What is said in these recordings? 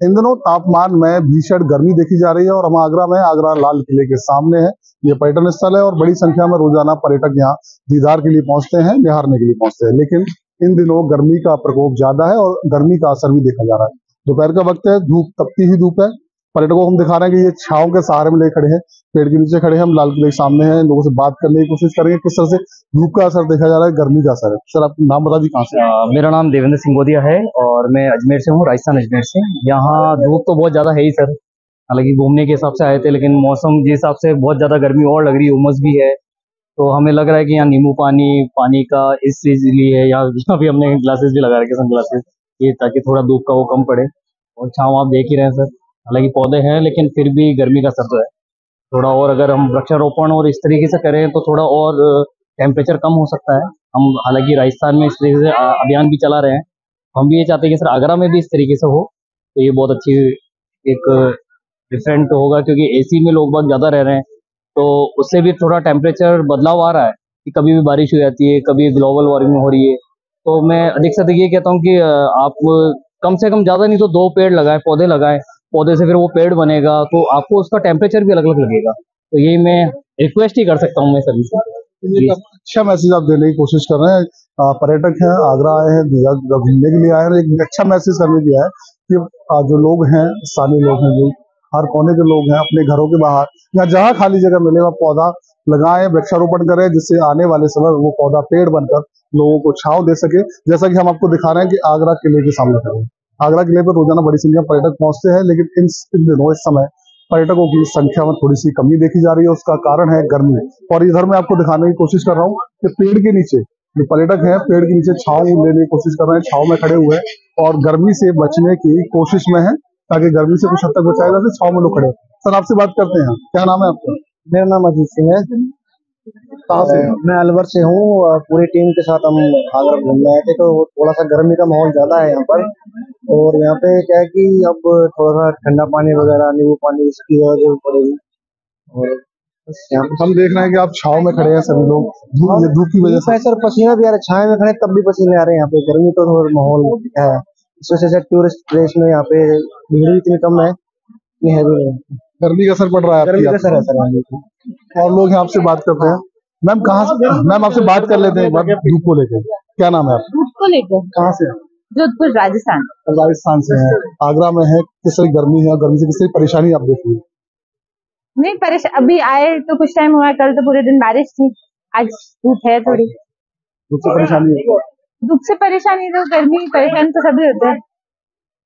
इन दिनों तापमान में भीषण गर्मी देखी जा रही है और हम आगरा में, आगरा लाल किले के सामने है। ये पर्यटन स्थल है और बड़ी संख्या में रोज़ाना पर्यटक यहाँ दीदार के लिए पहुँचते हैं, निहारने के लिए पहुँचते हैं। लेकिन इन दिनों गर्मी का प्रकोप ज़्यादा है और गर्मी का असर भी देखा जा रहा है। दोपहर का वक्त है, धूप तपती ही धूप है। पर्यटकों को हम दिखा रहे हैं कि ये छाव के सहारे में ले खड़े हैं, पेड़ के नीचे खड़े हैं, हम लाल किले के सामने हैं, लोगों से बात करने की कोशिश करेंगे, किस तरह से धूप का असर देखा जा रहा है, गर्मी का असर है। सर, आप नाम बता दी कहाँ से मेरा नाम देवेंद्र सिंगोदिया है और मैं अजमेर से हूँ, राजस्थान अजमेर से। यहाँ धूप तो बहुत ज़्यादा है ही, सर। हालाँकि घूमने के हिसाब से आए थे, लेकिन मौसम जिस हिसाब से बहुत ज़्यादा गर्मी और लग रही है, उमस भी है। तो हमें लग रहा है कि यहाँ नींबू पानी पानी का इस चीज़ लिए है यहाँ भी हमने ग्लासेस भी लगा रखे सन ग्लासेस ये ताकि थोड़ा धूप का वो कम पड़े। और छाँव आप देख ही रहे हैं, सर। हालाँकि पौधे हैं, लेकिन फिर भी गर्मी का असर तो है। थोड़ा और अगर हम वृक्षारोपण और इस तरीके से करें तो थोड़ा और टेम्परेचर कम हो सकता है। हम हालाँकि राजस्थान में इस तरीके से अभियान भी चला रहे हैं। हम भी ये चाहते हैं कि सर आगरा में भी इस तरीके से हो तो ये बहुत अच्छी एक डिफरेंट होगा, क्योंकि एसी में लोग बहुत ज़्यादा रह रहे हैं। तो उससे भी थोड़ा टेम्परेचर बदलाव आ रहा है, कि कभी भी बारिश हो जाती है, कभी ग्लोबल वार्मिंग हो रही है। तो मैं अधिक से अधिक ये कहता हूँ कि आप कम से कम ज़्यादा नहीं तो दो पेड़ लगाएँ, पौधे लगाएँ पौधे से फिर वो पेड़ बनेगा तो आपको उसका टेम्परेचर भी अलग अलग लगेगा। तो यही मैं रिक्वेस्ट ही कर सकता हूँ मैं सभी से। अच्छा मैसेज आप देने की कोशिश कर रहे हैं। पर्यटक हैं आगरा आए हैं घूमने के लिए आए हैं एक अच्छा मैसेज करने दिया है कि जो लोग हैं स्थानीय लोग हैं जो हर कोने के लोग हैं अपने घरों के बाहर या जहाँ खाली जगह मिले वहाँ पौधा लगाएँ वृक्षारोपण करें जिससे आने वाले समय वो पौधा पेड़ बनकर लोगों को छाव दे सके जैसा कि हम आपको दिखा रहे हैं कि आगरा किले के सामने खड़े आगरा किले पर रोज़ाना बड़ी संख्या में पर्यटक पहुँचते हैं लेकिन इन दिनों इस समय पर्यटकों की संख्या में थोड़ी सी कमी देखी जा रही है। उसका कारण है गर्मी। और इधर मैं आपको दिखाने की कोशिश कर रहा हूँ कि पेड़ के नीचे जो पर्यटक है पेड़ के नीचे छाव लेने की कोशिश कर रहे हैं छाव में खड़े हुए हैं और गर्मी से बचने की कोशिश में है ताकि गर्मी से कुछ हद तक बचाएगा तो छांव में लोग खड़े सर आपसे बात करते हैं। क्या नाम है आपका? मेरा नाम अजीत सिंह है। कहाँ से मैं अलवर से हूँ पूरी टीम के साथ हम आगरा घूमने आए थे तो थोड़ा सा गर्मी का माहौल ज़्यादा है यहाँ पर। और यहाँ पे क्या है कि अब थोड़ा सा ठंडा पानी वगैरह नींबू पानी इसकी ज़रूरत पड़ेगी। और यहाँ पे हम देख रहे हैं कि आप छाव में खड़े हैं सभी लोग। धूप धूप की वजह से। सर पसीना भी आ रहा है। छाए में खड़े तब भी पसीने आ रहे हैं यहाँ पे। गर्मी तो थोड़ा माहौल है। इस वजह से टूरिस्ट प्लेस में यहाँ पे भीड़ भी इतनी कम है इतनी हैवी नहीं गर्मी का असर पड़ रहा है गर्मी का सर है सर और लोग यहाँ आपसे बात करते हैं। मैम कहाँ से मैम आपसे बात कर लेते हैं एक बार धूप को लेकर। क्या नाम है आपका? दूध को लेकर। कहाँ से? जोधपुर राजस्थान। राजस्थान से है। आगरा में है। किस तरह गर्मी है और गर्मी से किस तरह परेशानी आप देख रही नहीं परेशान अभी आए तो कुछ टाइम हुआ कल तो पूरे दिन बारिश थी। आज धूप है थोड़ी। धूप से परेशानी है। धूप से परेशानी तो गर्मी परेशान तो सभी होते हैं।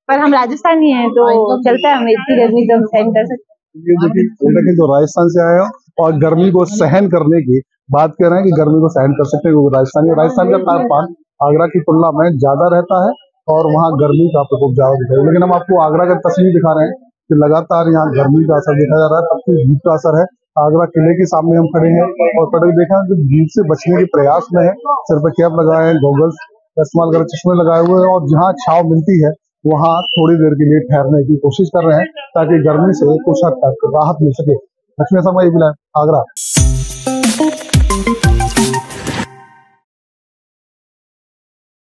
पर हम राजस्थानी हैं तो चलता है हम इतनी गर्मी तो सहन कर सकते हैं। जो राजस्थान से आए हो और गर्मी को सहन करने की बात कर रहे हैं कि गर्मी को सहन कर सकते हैं राजस्थानी राजस्थान का आगरा की तुलना में ज़्यादा रहता है और वहाँ गर्मी का प्रकोप ज़्यादा दिखा लेकिन हम आपको आगरा का तस्वीर दिखा रहे हैं कि लगातार यहाँ गर्मी का असर देखा जा रहा है, तब तक धूप का असर है। आगरा किले के सामने हम खड़े हैं और पर्यटक देखा कि धूप से बचने के प्रयास में है। सिर पे कैप लगाए हैं गोगल्स इस्तेमाल कर चश्मे लगाए हुए हैं और जहाँ छाव मिलती है, वहाँ थोड़ी देर के लिए ठहरने की कोशिश कर रहे हैं ताकि गर्मी से कुछ हद तक राहत मिल सके। लक्ष्मी समय आगरा।